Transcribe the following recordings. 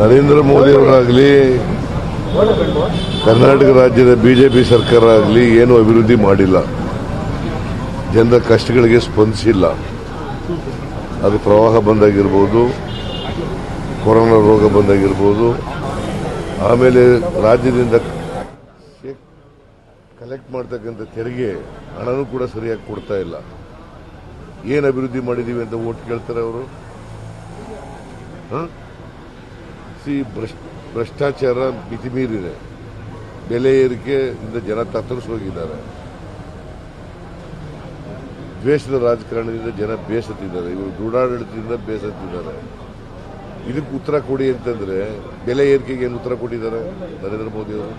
ನರೇಂದ್ರ ಮೋದಿ ಅವರಾಗಲಿ, ಕರ್ನಾಟಕ ರಾಜ್ಯದ ಬಿಜೆಪಿ ಸರ್ಕಾರ ಆಗಲಿ ಏನು ಅಭಿವೃದ್ಧಿ ಮಾಡಿಲ್ಲ. ಜನರ ಕಷ್ಟಗಳಿಗೆ ಸ್ಪಂದಿಸಿಲ್ಲ. ಅದು ಪ್ರವಾಹ ಬಂದಾಗಿರ್ಬೋದು, ಕೊರೋನಾ ರೋಗ ಬಂದಾಗಿರ್ಬೋದು, ಆಮೇಲೆ ರಾಜ್ಯದಿಂದ ಕಲೆಕ್ಟ್ ಮಾಡ್ತಕ್ಕಂಥ ತೆರಿಗೆ ಹಣನೂ ಕೂಡ ಸರಿಯಾಗಿ ಕೊಡ್ತಾ ಇಲ್ಲ. ಏನು ಅಭಿವೃದ್ಧಿ ಮಾಡಿದ್ದೀವಿ ಅಂತ ಓಟ್ ಕೇಳ್ತಾರೆ ಅವರು? ಸಿ ಭ್ರಷ್ಟಾಚಾರ ಮಿತಿಮೀರಿದೆ ಬೆಲೆ ಏರಿಕೆಯಿಂದ ಜನ ತತ್ತರಿಸಿ ಹೋಗಿದ್ದಾರೆ. ದ್ವೇಷದ ರಾಜಕಾರಣದಿಂದ ಜನ ಬೇಸತ್ತಿದ್ದಾರೆ. ಇವರು ದೃಢಾಡಳಿತದಿಂದ ಬೇಸತ್ತಿದ್ದಾರೆ. ಇದಕ್ಕೆ ಉತ್ತರ ಕೊಡಿ ಅಂತಂದ್ರೆ, ಬೆಲೆ ಏರಿಕೆಗೆ ಏನು ಉತ್ತರ ಕೊಟ್ಟಿದ್ದಾರೆ ನರೇಂದ್ರ ಮೋದಿ ಅವರು?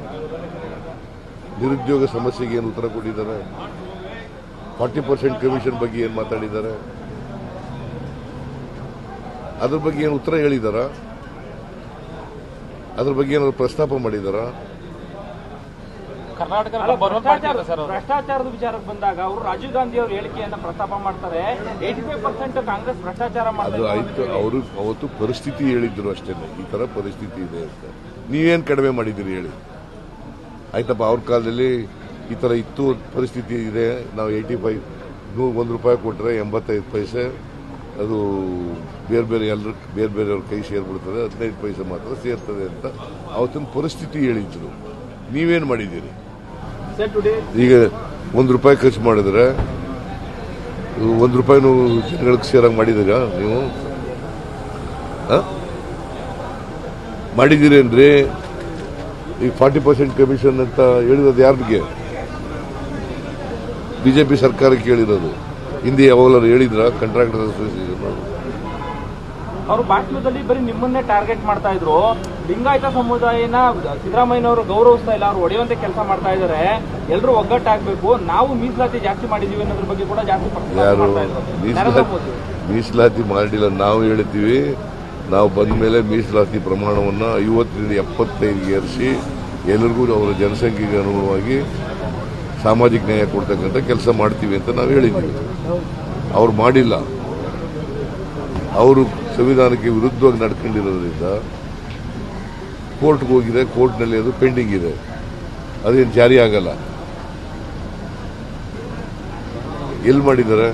ನಿರುದ್ಯೋಗ ಸಮಸ್ಯೆಗೆ ಏನು ಉತ್ತರ ಕೊಟ್ಟಿದ್ದಾರೆ? ಫಾರ್ಟಿ ಪರ್ಸೆಂಟ್ ಕಮಿಷನ್ ಬಗ್ಗೆ ಏನು ಮಾತಾಡಿದ್ದಾರೆ? ಅದ್ರ ಬಗ್ಗೆ ಏನು ಉತ್ತರ ಹೇಳಿದಾರ? ಅದ್ರ ಬಗ್ಗೆ ಏನಾದ್ರು ಪ್ರಸ್ತಾಪ ಮಾಡಿದಾರ? ಭ್ರಷ್ಟಾಚಾರದ ವಿಚಾರಕ್ಕೆ ಬಂದಾಗ ಅವರು ರಾಜೀವ್ ಗಾಂಧಿ ಅವರು ಹೇಳಿಕೆಯನ್ನ ಪ್ರಸ್ತಾಪ ಮಾಡ್ತಾರೆ. ಏಟಿ ಫೈವ್ ಪರ್ಸೆಂಟ್ ಕಾಂಗ್ರೆಸ್ ಭ್ರಷ್ಟಾಚಾರ ಅದು ಆಯ್ತು. ಅವರು ಅವತ್ತು ಪರಿಸ್ಥಿತಿ ಹೇಳಿದ್ರು ಅಷ್ಟೇ. ಈ ತರ ಪರಿಸ್ಥಿತಿ ಇದೆ ಅಂತ. ನೀವೇನ್ ಕಡಿಮೆ ಮಾಡಿದಿರಿ ಹೇಳಿ? ಆಯ್ತಪ್ಪ ಅವ್ರ ಕಾಲದಲ್ಲಿ ಈ ತರ ಇತ್ತು ಪರಿಸ್ಥಿತಿ ಇದೆ. ನಾವು ಏಯ್ಟಿ ಫೈವ್ ನೂರ ಒಂದು ರೂಪಾಯಿ ಕೊಟ್ರೆ ಎಂಬತ್ತೈದು ಪೈಸೆ. ಅದು ಬೇರೆ ಬೇರೆ ಎಲ್ಲರ ಬೇರೆ ಬೇರೆಯವ್ರ ಕೈ ಸೇರ್ಬಿಡ್ತದೆ ಹದಿನೈದು ಪೈಸೆ ಮಾತ್ರ ಸೇರ್ತದೆ ಅಂತ ಅವತ್ತಿನ ಪರಿಸ್ಥಿತಿ ಹೇಳಿದ್ರು. ನೀವೇನು ಮಾಡಿದ್ದೀರಿ? ಈಗ ಒಂದು ರೂಪಾಯಿ ಖರ್ಚು ಮಾಡಿದ್ರೆ ಒಂದು ರೂಪಾಯಿನೂ ಜನಗಳಿಗೆ ಸೇರಂಗೆ ಮಾಡಿದಾಗ ನೀವು? ಮಾಡಿದ್ದೀರಿ ಮಾಡಿದ್ದೀರೇನ್ರಿ ಈಗ ಫಾರ್ಟಿ ಪರ್ಸೆಂಟ್ ಕಮಿಷನ್ ಅಂತ ಹೇಳಿರೋದು ಯಾರಿಗೆ ಬಿಜೆಪಿ ಸರ್ಕಾರಕ್ಕೆ ಹೇಳಿರೋದು. ಹಿಂದೆ ಯಾವಾಗಲೂ ಹೇಳಿದ್ರ ಕಾಂಟ್ರಾಕ್ಟರ್ ಅಸೋಸಿಯೇಷನ್ ಅವರು ಭಾಷಣದಲ್ಲಿ ಬರೀ ನಿಮ್ಮನ್ನೇ ಟಾರ್ಗೆಟ್ ಮಾಡ್ತಾ ಇದ್ರು. ಲಿಂಗಾಯತ ಸಮುದಾಯನ ಸಿದ್ದರಾಮಯ್ಯನವರು ಗೌರವಿಸ್ತಾ ಇಲ್ಲ ಅವ್ರು ಹೊಡೆಯುವಂತೆ ಕೆಲಸ ಮಾಡ್ತಾ ಇದ್ದಾರೆ ಎಲ್ಲರೂ ಒಗ್ಗಟ್ಟಾಗಬೇಕು. ನಾವು ಮೀಸಲಾತಿ ಜಾಸ್ತಿ ಮಾಡಿದೀವಿ ಅನ್ನೋದ್ರ ಬಗ್ಗೆ ಕೂಡ ಜಾಸ್ತಿ ಯಾರು ಇದ್ರು. ಮೀಸಲಾತಿ ಮಾಡಿಲ್ಲ ನಾವು ಹೇಳ್ತೀವಿ. ನಾವು ಬಂದ ಮೇಲೆ ಮೀಸಲಾತಿ ಪ್ರಮಾಣವನ್ನು ಐವತ್ತರಿಂದ ಎಪ್ಪತ್ತೈದು ಏರಿಸಿ ಎಲ್ಲರಿಗೂ ಅವರ ಜನಸಂಖ್ಯೆಗೆ ಅನುಗುಣವಾಗಿ ಸಾಮಾಜಿಕ ನ್ಯಾಯ ಕೊಡ್ತಕ್ಕಂಥ ಕೆಲಸ ಮಾಡ್ತೀವಿ ಅಂತ ನಾವು ಹೇಳಿದ್ದೀವಿ. ಅವ್ರು ಮಾಡಿಲ್ಲ. ಅವರು ಸಂವಿಧಾನಕ್ಕೆ ವಿರುದ್ಧವಾಗಿ ನಡ್ಕೊಂಡಿರೋದ್ರಿಂದ ಕೋರ್ಟ್ಗೆ ಹೋಗಿದೆ, ಕೋರ್ಟ್ನಲ್ಲಿ ಅದು ಪೆಂಡಿಂಗ್ ಇದೆ. ಅದೇನು ಜಾರಿ ಆಗಲ್ಲ. ಎಲ್ಲಿ ಮಾಡಿದ್ದಾರೆ?